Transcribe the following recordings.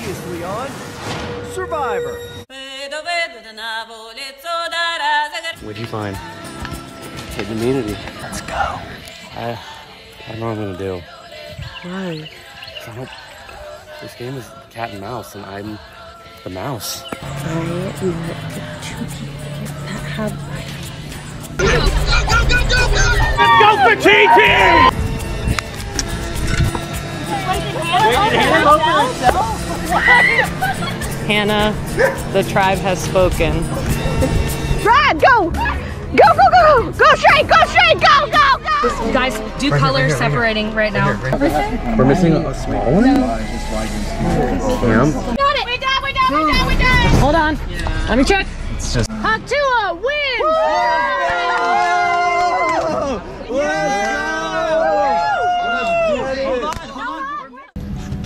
Previously on Survivor. What'd you find? Hidden immunity. Let's go. I, I don't know what I'm gonna do. Why? I don't, this game is cat and mouse, and I'm the mouse. I met two people that have Hannah, the tribe has spoken. Brad, go! Go, go, go! Go straight, go straight, go, go, go! Guys, do color separating right now. We're missing a small one? Cam? Got it! We done, we done, we done, we done! Hold on. Let me check. It's just... Haktua wins!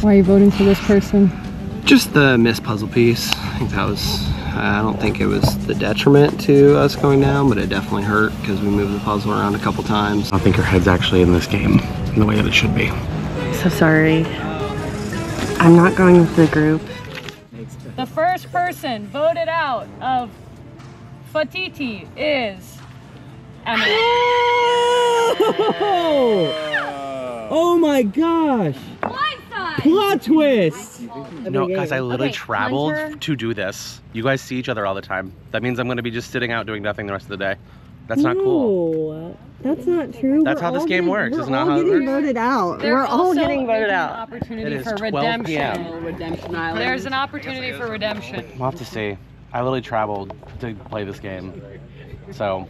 Why are you voting for this person? Just the missed puzzle piece. I think that was, I don't think it was the detriment to us going down, but it definitely hurt because we moved the puzzle around a couple times. I think her head's actually in this game in the way that it should be. So sorry. I'm not going with the group. The first person voted out of Fatiti is Emily. Oh my gosh! Plot twist! No, guys, I literally Okay, traveled Hunter. to do this. You guys see each other all the time. That means I'm gonna be just sitting out doing nothing the rest of the day. That's not cool. That's not true. That's We're how this game getting- works. We're Isn't that all how it getting works? voted out. They're we're all getting voted there's out. An opportunity It is for 12 redemption. Redemption Island. There's an opportunity for redemption. We'll have to see. I literally traveled to play this game. So,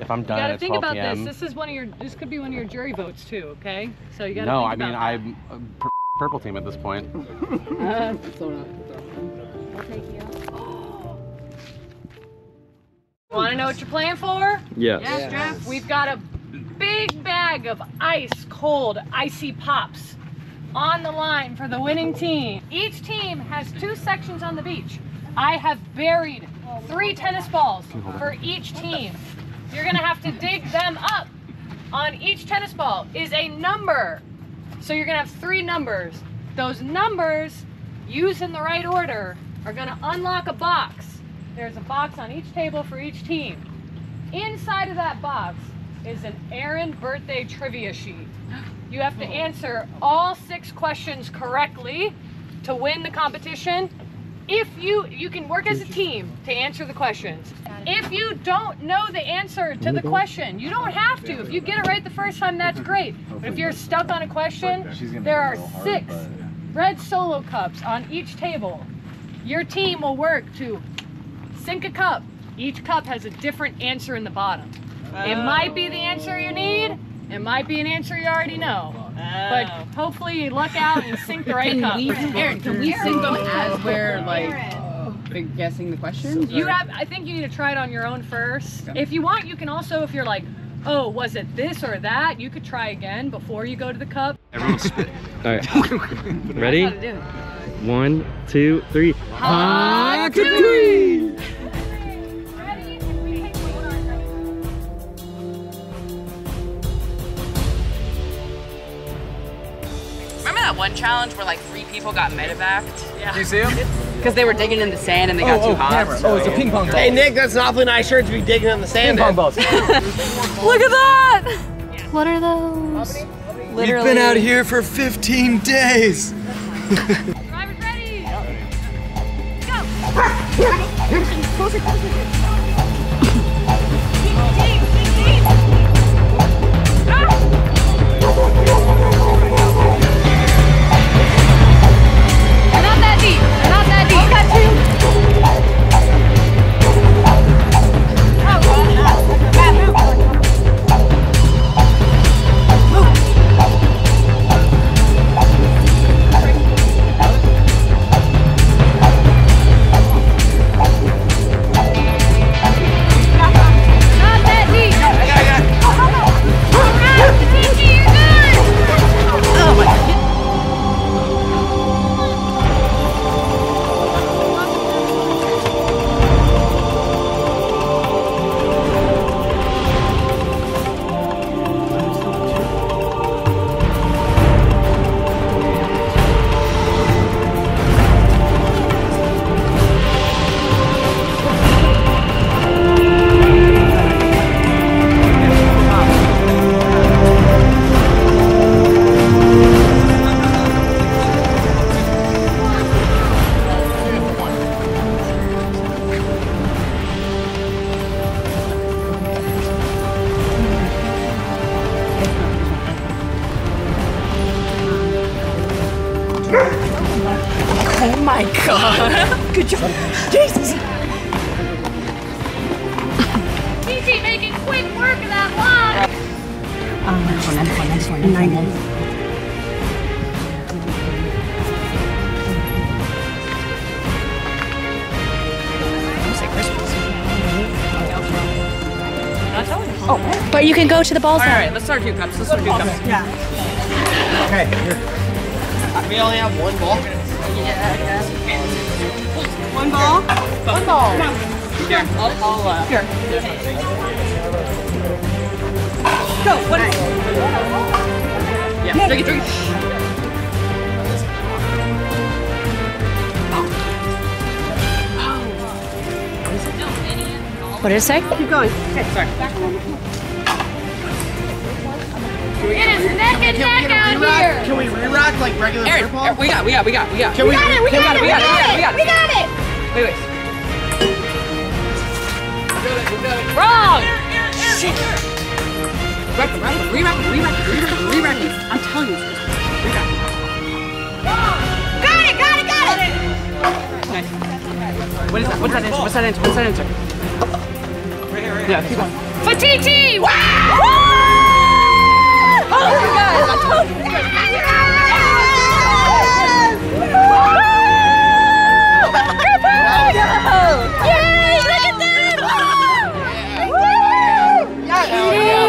if I'm You done gotta at think 12 about p.m. this. This is one of your. This could be one of your jury votes too. Okay, so you gotta. No, think I mean, about that. I'm a pur- purple team at this point. Want to know what you're playing for? Yes. Yes, Jeff. We've got a big bag of ice cold icy pops on the line for the winning team. Each team has two sections on the beach. I have buried three tennis balls for each team. You're gonna have to dig them up. On each tennis ball is a number. So you're gonna have three numbers. Those numbers, used in the right order, are gonna unlock a box. There's a box on each table for each team. Inside of that box is an Aaron birthday trivia sheet. You have to oh. answer all six questions correctly to win the competition. If you you can work as a team to answer the questions. If you don't know the answer to the question, you don't have to. If you get it right the first time, that's great. But if you're stuck on a question, there are six red solo cups on each table. Your team will work to sink a cup. Each cup has a different answer in the bottom. It might be the answer you need. It might be an answer you already know. But oh. hopefully you luck out and sink the right cup. Aaron, can we sing them as we're like guessing the questions? You or- have. I think you need to try it on your own first. If you want, you can also, if you're like, oh, was it this or that? You could try again before you go to the cup. Everyone spit. All right. Ready? One, two, three. Remember one challenge where like three people got medevaced? Yeah. You see him? Because they were digging in the sand and they oh, got too oh, hot. Oh, it's a ping pong ball. Hey Nick, that's an awfully nice shirt to be digging in the sand. Ping pong balls. Look at that! What are those? We've been out here for 15 days. Drivers ready. They're But you can go to the ball all zone. right. Let's start two cups. Let's start two cups. Yeah. Okay, here. We only have one ball. Yeah. One ball. One ball. Here, I'll, I'll uh, here. Go. What? Yeah, drink it, drink it. What did it say? Keep going. It is neck and neck out here. Can we re-rack like regular beer Aaron, pong? Aaron, we got, it, we got, it, we got, it, we got. it. Can we? got it. We We got got it. it, we got it, we got it, we We got it. Wait, wait. Wrong. Rack it, rack it, re-rack it, re-rack it, re-rack it, re-rack it. I'm telling you, re-rack it. Got it. Got it. Got it. Nice. What is that? What's that answer? What's that answer? What's that answer? Yeah, keep going. For TT. Oh my God. Yay! Look at that!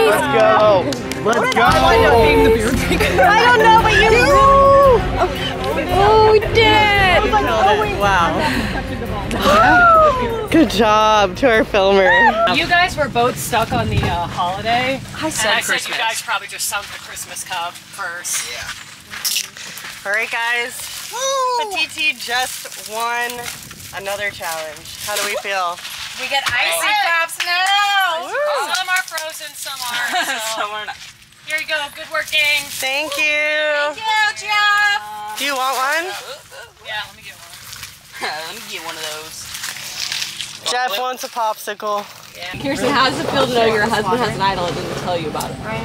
Let's go. Let's go. I don't know, but you. Oh, we did oh, it! Wow. Good job to our filmer. You guys were both stuck on the uh, holiday. I said I said you guys probably just sunk the Christmas cup first. Yeah. All right, guys. Petiti just won another challenge. How do we feel? We get icy pops now. Some are frozen, some aren't. So. Somewhere not. Here you go. Good work, gang. Thank you. Yeah, Jeff. Do you want one? Yeah, let me get one. Let me get one of those. Jeff wants a popsicle. Kirsten, how does it feel to know your husband has an idol and didn't tell you about it? Right?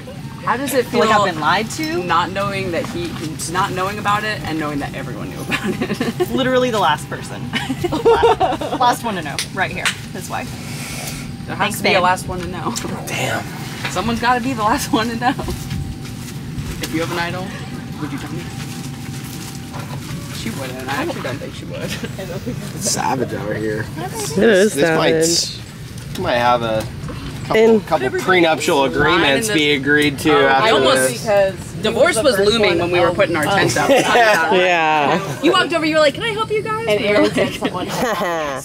How does it feel like I've been lied to? not knowing that he, not knowing about it and knowing that everyone knew about it? Literally the last person. last, last one to know. Right here. His wife. There has Thanks, to be a babe. last one to know. Damn. Someone's got to be the last one to know. If you have an idol, would you tell me? She wouldn't. I actually don't think she would. Savage out here. It is This might, might have a couple, In- couple prenuptial agreements this- be agreed to I after almost this. because divorce was looming when we were putting our oh. tents up. Yeah. You walked over, you were like, "Can I help you guys?" And Aaron said someone. I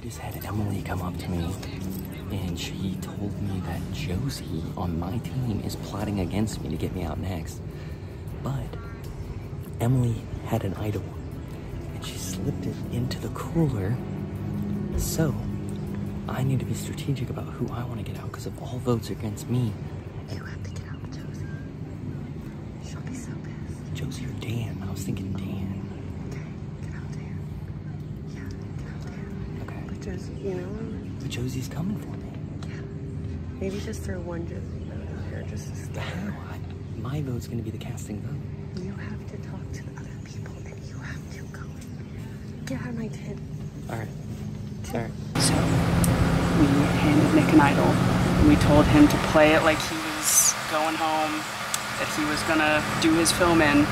just had Emily come up to me and she told me that Josie on my team is plotting against me to get me out next. But Emily had an idol and she slipped it into the cooler. So I need to be strategic about who I want to get out because if all votes are against me, you have to get out Josie. She'll be so pissed. Josie or Dan? I was thinking Dan. Okay. get out Dan. Yeah, get out Dan. Okay. But Josie, you know, But Josie's coming for me. Yeah. Maybe just throw one Josie vote out there just to start. No, I, my vote's gonna be the casting vote. You have to talk to the other people and you have to go. Get out of my tent. All right. All right. So we handed Nick an idol. and We told him to play it like he was going home, that he was gonna do his film in.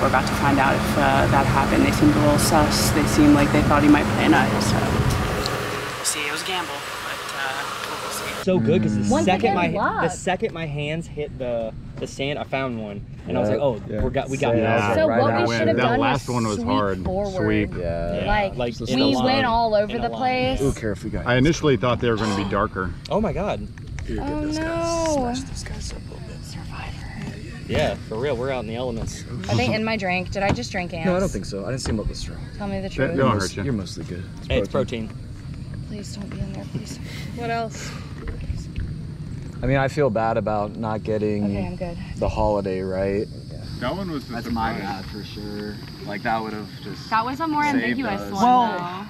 We're about to find out if uh, that happened. They seemed a little sus. They seemed like they thought he might play an idol. So we'll see. It was a gamble, but uh, we'll see. So good because the mm. Once second again, my luck. the second my hands hit the the sand, I found one, and I was like, oh, Yeah. we got we got Yeah. it. So right what now. we should have That done last was one was sweep hard. forward. Sweep. Yeah. Like, Like, in a we line. went all over In a the line. place. Ooh, careful, guys. I initially thought they were going to be darker. Oh my god. Oh no. Yeah, for real, we're out in the elements. Are they in my drink? Did I just drink ants? No, I don't think so. I didn't see them up the straw. Tell me the They, truth. they don't hurt you. You're mostly good. Hey, it's protein. Please don't be in there, please. What else? I mean, I feel bad about not getting Okay, I'm good. the holiday right. That one was That's my bad for sure. Like that would have just. That was a more saved ambiguous us. one. Well,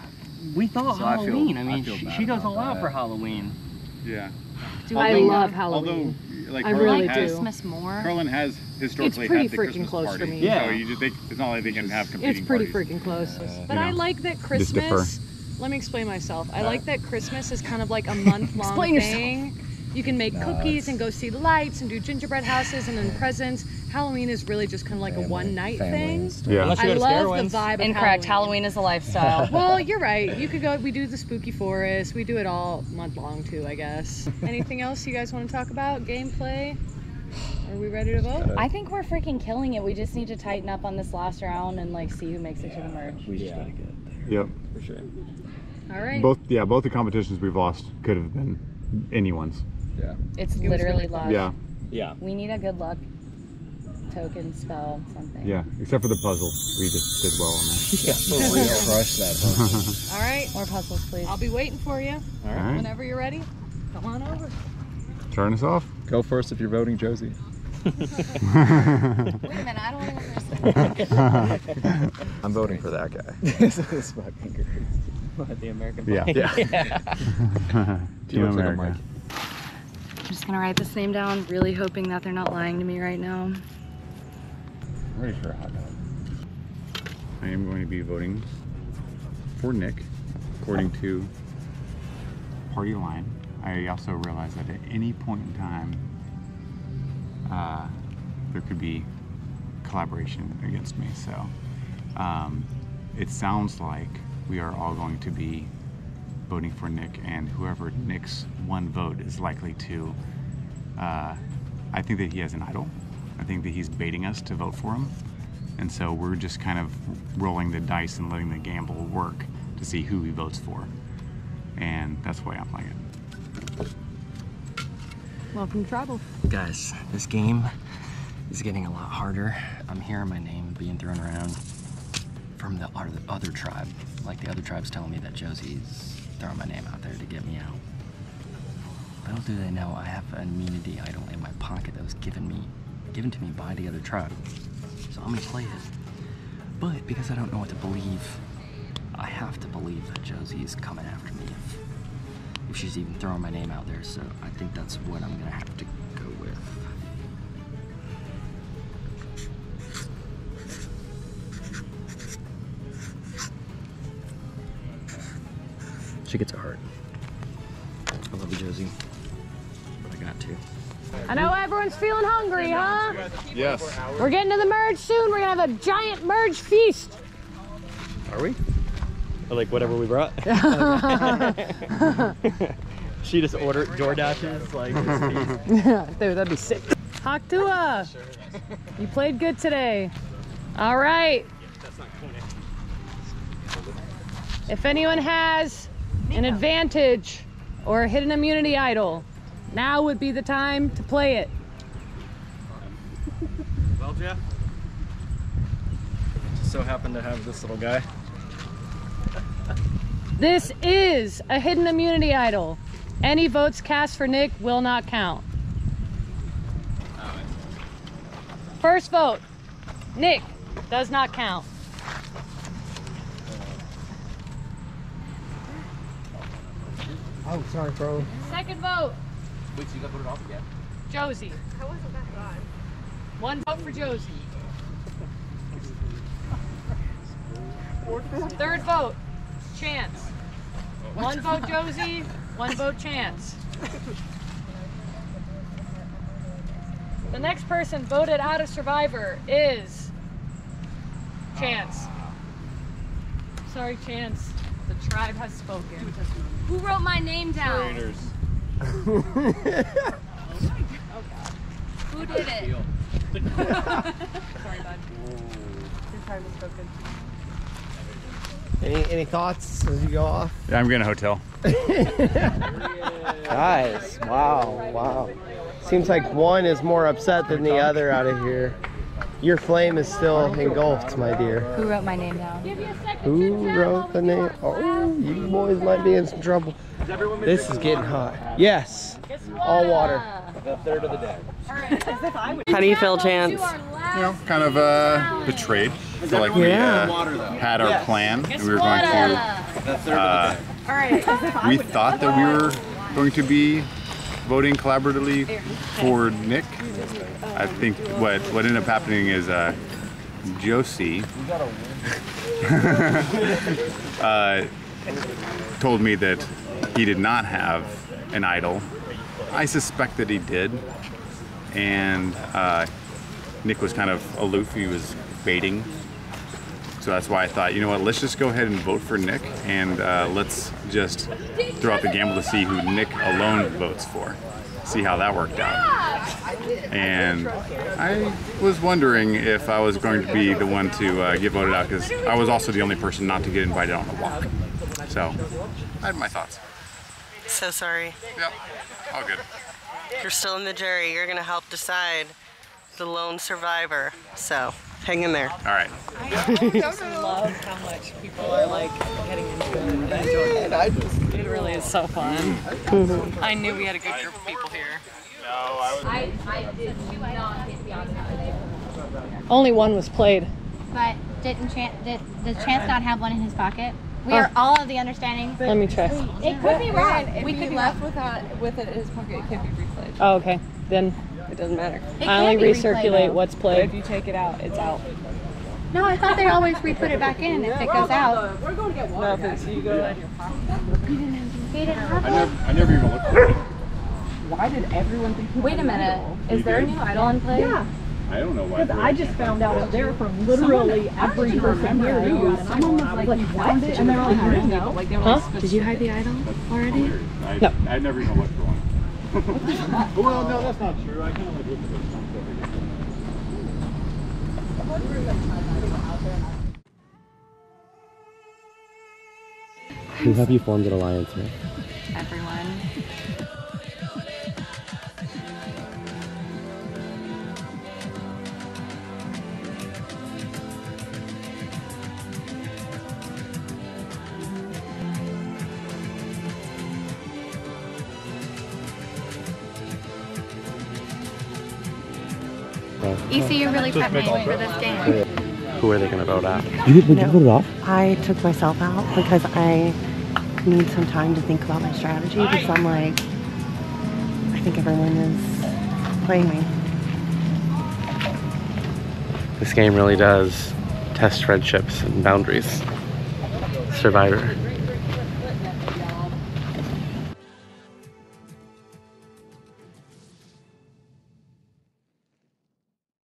we thought So I feel- Halloween. I, I mean, feel she, she goes about all out that. for Halloween. Yeah. Do I love Halloween. Although, like, I Harlan really has, do. Christmas more. Harlan has historically pretty had the freaking Christmas close party. for me. Yeah. So you just, they, it's not like they can have competing It's pretty parties. freaking close. but you I like that. Christmas. Let me explain myself. I like that Christmas is kind of like a month long Explain yourself. Thing. You can make cookies and go see the lights and do gingerbread houses and then presents. Halloween is really just kind of like a one night thing. Yeah. Unless you I love Scarowinds. the vibe of Incorrect. Halloween. Halloween is a lifestyle. Well, you're right. You could go. We do the spooky forest. We do it all month long too, I guess. Anything else you guys want to talk about? Gameplay? Are we ready to vote? I think we're freaking killing it. We just need to tighten up on this last round and like see who makes it to the merge. We just gotta get there. Yep. for sure. All right. Both, yeah, both the competitions we've lost could have been anyone's. Yeah. It's It was literally really luck. Yeah, Yeah. We need a good luck token spell something. yeah. Except for the puzzle, we just did well on that. Yeah. For real. Crush that. All right. More puzzles, please. I'll be waiting for you. All All right. right, Whenever you're ready, come on over. turn us off. Go first if you're voting Josie. Wait a minute. I don't want to go first. I'm voting for that guy. this is fucking crazy. What, the American Yeah. flag? Yeah. He Team looks like a America. I'm just gonna write this name down, really hoping that they're not lying to me right now. Ready for a hot dog. I am going to be voting for Nick, according to party line. I also realize that at any point in time, uh, there could be collaboration against me. So um, it sounds like we are all going to be voting for Nick, and whoever Nick's one vote is likely to. Uh, I think that he has an idol. I think that he's baiting us to vote for him. And so we're just kind of rolling the dice and letting the gamble work to see who he votes for. And that's why I'm playing it. Welcome to Tribal. Guys, this game is getting a lot harder. I'm hearing my name being thrown around from the other, other tribe. Like the other tribe's telling me that Josie's throwing my name out there to get me out. Little do they know I have an immunity idol in my pocket that was given me, given to me by the other tribe. So I'm gonna play it. But because I don't know what to believe, I have to believe that Josie is coming after me if, if she's even throwing my name out there. So I think that's what I'm gonna have to She gets a heart. I love you, Josie. But I got to. I know everyone's feeling hungry, huh? Yes. We're getting to the merge soon. We're gonna have a giant merge feast. Are we? Or like whatever we brought? she just ordered DoorDashes like this Dude, that'd be sick. Haktua, you played good today. All right. If anyone has an advantage or a hidden immunity idol, now would be the time to play it. Well, Jeff. Just so happen to have this little guy. This is a hidden immunity idol. Any votes cast for Nick will not count. First vote, Nick, does not count. Oh, sorry, bro. Second vote, Wait, so you got voted off again? Josie. I wasn't that bad. One vote for Josie. Third vote, Chance. One vote Josie, one vote Chance. The next person voted out of Survivor is Chance. Sorry, Chance. The tribe has spoken. Who wrote my name down? Raiders. Who did it? Sorry, bud. The tribe has spoken. Any any thoughts as you go off? Yeah, I'm getting a hotel. Guys, wow, wow. Seems like one is more upset than the other out of here. Your flame is still engulfed, my dear. Who wrote my name down? Who wrote the name? Oh, you boys might be in some trouble. This is getting hot. Yes, all water. The third of the day. How do you feel, Chance? You know, kind of uh, betrayed. I feel like we uh, had our plan and we were going to. Uh, we thought that we were going to be voting collaboratively for Nick. I think what what ended up happening is uh, Josie uh, told me that he did not have an idol. I suspect that he did, and uh, Nick was kind of aloof. He was baiting. So that's why I thought, you know what, let's just go ahead and vote for Nick and uh, let's just throw out the gamble to see who Nick alone votes for. See how that worked out. And I was wondering if I was going to be the one to uh, get voted out because I was also the only person not to get invited on the walk. So I had my thoughts. So sorry. Yep, all good. You're still in the jury. You're gonna help decide the lone survivor. So hang in there. All right. I just love how much people are like getting into it and enjoying it. It really is so fun. I knew we had a good group of people here. I, I did not get the Only one was played. But didn't Chance, did, does Chance not have one in his pocket? We oh. are all of the understanding. Let me check. It could be wrong. If We could be left without with it in his pocket, it could be replayed. Oh, okay. Then It doesn't matter. It I only can be replayed, recirculate though. what's But played. if you take it out, it's out. No, I thought they always re-put it back in if it goes out. No, if it's you go in your pocket. He didn't have I never, I never even looked for it. Why did everyone think? Wait a minute. Is there a new idol in play? Yeah. I don't know why. Because I just found out up there from literally every person here who and someone was like, what? And they were like, I don't know. Like, they Huh? like, Did you hide the idol already? I, No. I never even looked for one. well, no, that's not true. I kind of like looked at those songs over here. Who have you formed an alliance with? Everyone. ECU really prepped me for this game. Who are they going to vote out? You did, you voted off? I took myself out because I need some time to think about my strategy because I'm like, I think everyone is playing me. This game really does test friendships and boundaries. Survivor.